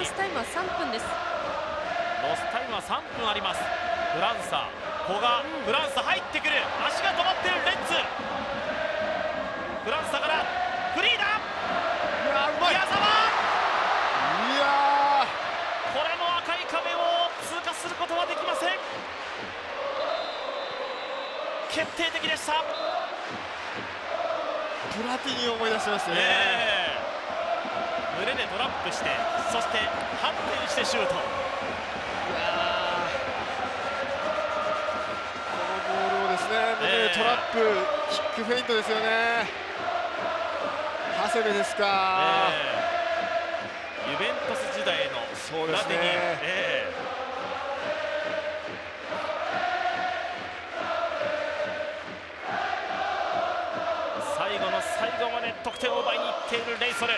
ロスタイムは3分です。ロスタイムは3分あります。フランサ古賀、うん、フランサ入ってくる。足が止まってるレッツ。フランサから。フリーだ。宮沢いやこれも赤い壁を通過することはできません。決定的でした。プラティニを思い出しましたね、えー、胸でトラップしてそして反転してシュート。このボールをですね胸でトラップ、えー、キックフェイントですよね。長谷部ですか、えー、ユベントス時代のプラティニ、えー最後の最後まで得点を奪いにいっているレイソル